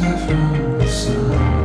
I found the sun.